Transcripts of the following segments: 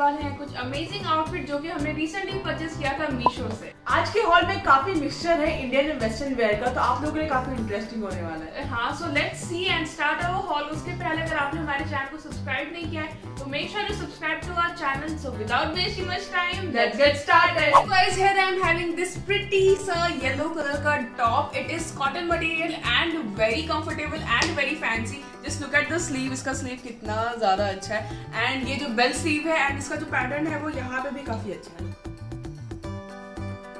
Amazing outfit जो कि हमने रिसेंटली परचेस किया था मीशो से। आज के हॉल में काफ़ी मिक्सचर है इंडियन एंड वेस्टर्न वेयर का तो आप लोगों के लिए काफ़ी इंटरेस्टिंग होने वाला है। हाँ so let's see and start our haul उसके पहले अगर आपने हमारे चैनल को सब्सक्राइब नहीं किया है तो make sure you subscribe to our channel so without wasting much time let's get started guys here I am having this pretty सा yellow color का top. It is cotton material and very comfortable and very fancy just look at the sleeve इसका sleeve कितना ज़्यादा अच्छा है। And ये जो bell sleeve है and इसका जो पैटर्न है वो यहाँ पे भी काफ़ी अच्छा है।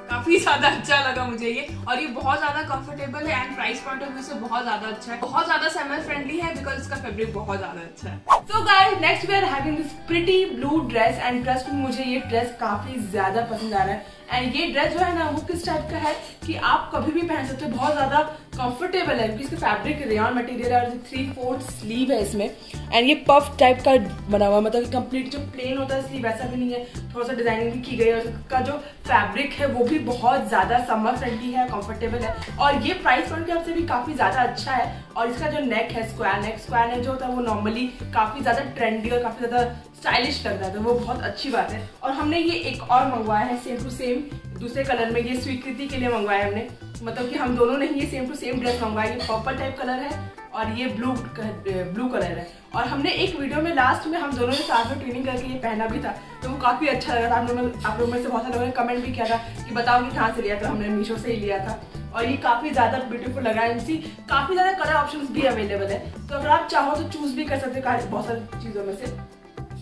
काफ़ी ज़्यादा अच्छा लगा मुझे ये। और ये बहुत ज़्यादा कंफर्टेबल है and price point of view से बहुत ज़्यादा अच्छा है। बहुत ज़्यादा समर फ्रेंडली है बिकॉज़ इसका फैब्रिक बहुत ज़्यादा अच्छा है। So guys, next we are having this pretty blue dress and trust me मुझे ये ड्रेस काफ़ी ज़्यादा पसंद आ रहा है। एंड ये ड्रेस जो है ना वो किस टाइप का है कि आप कभी भी पहन सकते हो। बहुत ज़्यादा कंफर्टेबल है, क्योंकि इसका फैब्रिक रेयन मटेरियल है और थ्री फोर्थ स्लीव है इसमें एंड ये पफ टाइप का बना हुआ मतलब कंप्लीट जो प्लेन होता है स्लीव ऐसा भी नहीं है। थोड़ा सा डिज़ाइनिंग भी की गई है और इसका जो फैब्रिक है, वो भी बहुत ज़्यादा समर फ्रेंडली है कंफर्टेबल है। और ये प्राइस पॉइंट के हिसाब से भी काफ़ी ज़्यादा अच्छा है, और इसका जो नेक है स्क्वायर नेक स्क्वायर नेक जो होता है, वो नॉर्मली काफ़ी ज़्यादा ट्रेंडी और काफ़ी ज़्यादा स्टाइलिश लग रहा है तो वो बहुत अच्छी बात है। और हमने ये एक और मंगवाया है सेम टू सेम दूसरे कलर में ये स्वीकृति के लिए मंगवाया हमने। मतलब कि हम दोनों ने ही ये सेम टू सेम ड्रेस मंगवाया। ये पर्पल टाइप कलर है और ये ब्लू ब्लू कलर है। और हमने एक वीडियो में लास्ट में हम दोनों ने साथ में ट्रेनिंग करके ये पहना भी था। तो वो काफ़ी अच्छा लगा था। हम लोगों आप लोगों में से बहुत सारे लोगों ने कमेंट भी किया था कि बताओ कि कहाँ से लिया था। हमने मीशो से ही लिया था। और ये काफ़ी ज़्यादा ब्यूटीफुल लगा। है इनसी काफ़ी ज़्यादा कलर ऑप्शंस भी अवेलेबल है। तो अगर आप चाहो तो चूज़ भी कर सकते हो बहुत सारी चीज़ों में से।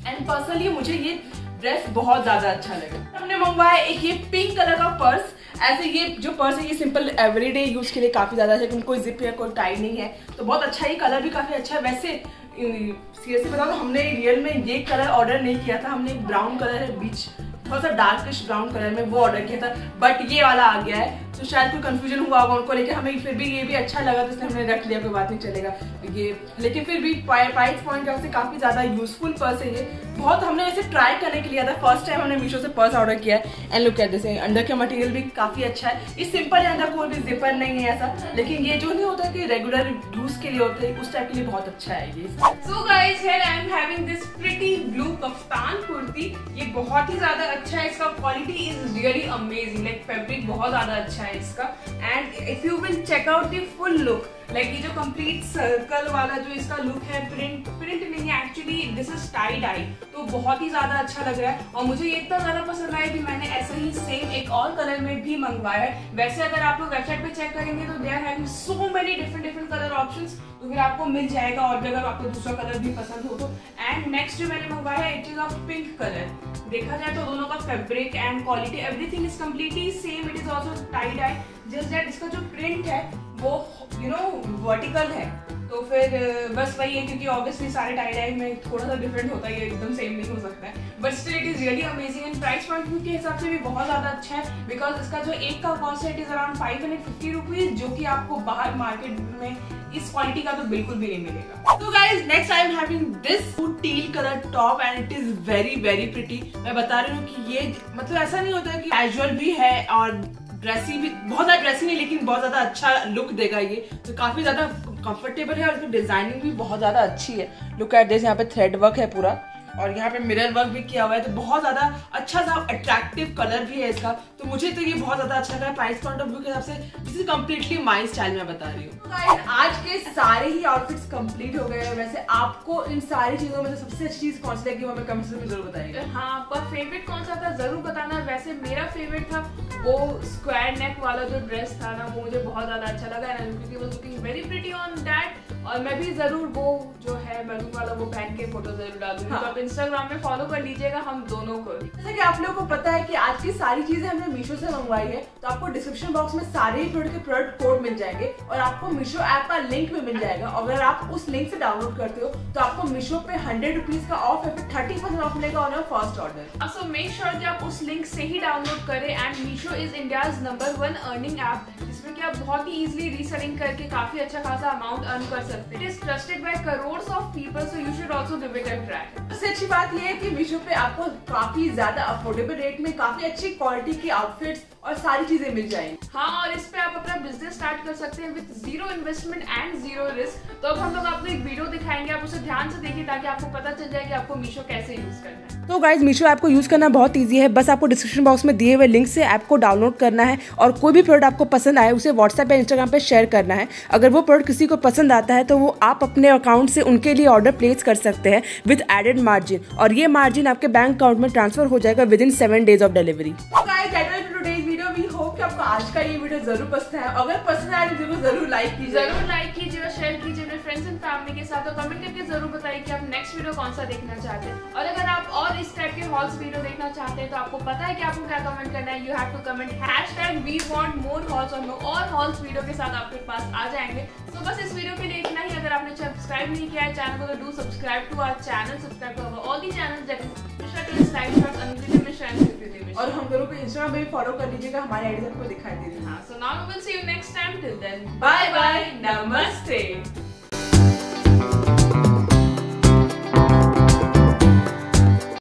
एंड पर्सनली मुझे ये ड्रेस बहुत ज़्यादा अच्छा लगा। हमने मंगवाया एक ये पिंक कलर का पर्स ऐसे ये जो पर्स है, ये सिंपल एवरीडे यूज़ के लिए काफ़ी ज़्यादा है, क्योंकि कोई जिप या कोई टाई नहीं है। तो बहुत अच्छा ये कलर भी काफ़ी अच्छा है। वैसे सीरियसली बताओ तो हमने रियल में ये कलर ऑर्डर नहीं किया था। हमने ब्राउन कलर है बीच थोड़ा सा डार्किश ब्राउन कलर में वो ऑर्डर किया था। बट ये वाला आ गया है तो शायद कोई कंफ्यूजन हुआ होगा उनको, लेकिन हमें फिर भी ये भी अच्छा लगा तो इसलिए हमने रख लिया, कोई बात नहीं चलेगा। ये, लेकिन फिर भी प्राइस पॉइंट से काफ़ी ज़्यादा यूजफुल पर्स है ये। बहुत हमने ऐसे ट्राई करने के लिए था। फ़र्स्ट टाइम हमने मीशो से पर्स ऑर्डर किया है। And look at this under का मटेरियल भी काफ़ी अच्छा है। ये सिंपल है अंदर कोई भी जिपर नहीं है ऐसा। लेकिन ये जो नहीं होता कि रेगुलर यूज़ के लिए होता है उस टाइप के लिए बहुत अच्छा है ये। So guys here I am having this pretty blue kaftan kurti ये बहुत ही ज़्यादा अच्छा है, इसका quality is really amazing like fabric बहुत ज़्यादा अच्छा है इसका. And if you will check out the full look like ये जो कंप्लीट सर्कल वाला जो इसका लुक है प्रिंट प्रिंट नहीं है actually this is tie dye तो बहुत ही ज़्यादा अच्छा लग रहा है. और मुझे ये इतना ज़्यादा पसंद आया कि मैंने ऐसा ही सेम एक और कलर में भी मंगवाया है. वैसे अगर आप लोग वेबसाइट पे चेक करेंगे तो they are having so many options तो फिर आपको मिल जाएगा और भी अगर आपको दूसरा कलर भी पसंद हो तो। एंड नेक्स्ट जो मैंने मंगवाया है it is of pink colour देखा जाए तो दोनों का fabric and quality everything is completely same it is also tight I just that इसका जो प्रिंट है, वो यू नो वर्टिकल है। तो फिर बस वही है क्योंकि ऑब्वियसली सारे टाई डाई में थोड़ा सा डिफरेंट होता है एकदम सेम नहीं हो सकता है। But still it is really amazing and price point के हिसाब से भी बहुत ज़्यादा अच्छा है बिकॉज़ इसका जो एक का कॉस्ट है it is around five hundred fifty rupees जो कि आपको बाहर मार्केट में इस क्वालिटी का तो बिल्कुल भी नहीं मिलेगा। तो guys next I am having this teal colour top and it is very very pretty मैं बता रही हूँ कि ये मतलब ऐसा नहीं होता कि कैजुअल भी है और ड्रेसी भी, बहुत ज़्यादा ड्रेसी नहीं, लेकिन बहुत ज़्यादा अच्छा लुक देगा ये। तो काफ़ी ज़्यादा कंफर्टेबल है और इसकी डिज़ाइनिंग भी बहुत ज़्यादा अच्छी है। लुक एट दिस यहाँ पे थ्रेड वर्क है पूरा। और यहाँ पे मिरर वर्क भी किया हुआ है तो बहुत ज़्यादा अच्छा सा अट्रैक्टिव कलर भी है इसका। तो मुझे तो ये बहुत ज़्यादा अच्छा लगा प्राइस पॉइंट ऑफ़ व्यू के हिसाब से। This is completely my style में बता रही हूँ। आज के सारे ही आउटफिट्स कंप्लीट हो गए हैं। वैसे आपको इन सारी चीज़ों में सबसे अच्छी चीज़ कौन सी लगी हमें कमेंट्स में ज़रूर बताइएगा। हाँ आपका फेवरेट कौन सा था ज़रूर बताना। वैसे मेरा फेवरेट था वो स्क्वायर नेक वाला जो ड्रेस था ना वो मुझे बहुत ज़्यादा अच्छा लगा। क्योंकि वो looking very pretty on that और मैं भी ज़रूर वो जो है मैरून वाला वो पहन के फ़ोटो ज़रूर डाल दूँगी हाँ। तो आप इंस्टाग्राम में फॉलो कर लीजिएगा हम दोनों को। जैसा कि आप लोगों को पता है कि आज की सारी चीज़ें हमने मीशो से मंगवाई है तो आपको डिस्क्रिप्शन बॉक्स में सारे ही प्रोडक्ट के प्रोडक्ट कोड मिल जाएँगे और आपको मीशो ऐप का लिंक भी मिल जाएगा। अगर आप उस लिंक से डाउनलोड करते हो तो आपको मीशो पे हंड्रेड रुपीज़ का ऑफ़ है थर्टी परसेंट ऑफ़ मिलेगा on first order so make sure कि आप उस लिंक से ही डाउनलोड करें and Meesho is India number one earning app जिसमें कि आप बहुत ही इजिली रीसेलिंग करके काफ़ी अच्छा खासा अमाउंट अर्न कर सकते हैं। It is trusted by crores of people so you should also give it a try सबसे अच्छी बात ये है कि मीशो पे आपको काफ़ी ज़्यादा अफोर्डेबल रेट में काफ़ी अच्छी क्वालिटी की आउटफिट्स और सारी चीज़ें मिल जाएँगी। हाँ और इस पे आप अपना बिज़नेस स्टार्ट कर सकते हैं with zero investment and zero risk तो अब हम लोग आपको एक वीडियो दिखाएँगे आप उसे ध्यान से देखिए ताकि आपको पता चल जाए कि आपको मीशो कैसे यूज़ करना है। तो गाइज़ मीशो ऐप को यूज़ करना बहुत ईजी है। बस आपको डिस्क्रिप्शन बॉक्स में दिए हुए लिंक से ऐप को डाउनलोड करना है और कोई भी प्रोडक्ट आपको पसंद आए उसे व्हाट्सएप या इंस्टाग्राम पे शेयर करना है। अगर वो प्रोडक्ट किसी को पसंद आता है तो वो आप अपने अकाउंट से उनके लिए ऑर्डर प्लेस कर सकते हैं विद एडेड मार्जिन और ये मार्जिन आपके बैंक अकाउंट में ट्रांसफ़र हो जाएगा within seven days of delivery आज का ये वीडियो ज़रूर पसंद है अगर पसंद आए तो ज़रूर लाइक कीजिए. ज़रूर लाइक कीजिए शेयर कीजिए अपने फ्रेंड्स एंड फैमिली के साथ और कमेंट करके ज़रूर बताइए कि आप नेक्स्ट वीडियो कौन सा देखना चाहते हैं. और अगर आप और इस टाइप के हॉल्स वीडियो देखना चाहते हैं तो आपको पता है कि आपको क्या कमेंट करना है. You have to comment hashtag we want more hauls और और हॉल्स वीडियो के साथ आपके पास आ जाएँगे. तो बस इस वीडियो के लिए इतना ही. अगर आपने सब्सक्राइब नहीं किया है चैनल को तो do subscribe to our channel subscribe to all the channel और हम दोनों को इंस्टाग्राम पे फॉलो कर लीजिएगा हमारे आईडी आपको दिखाई दे रही है। So now we will see you next time till then bye bye नमस्ते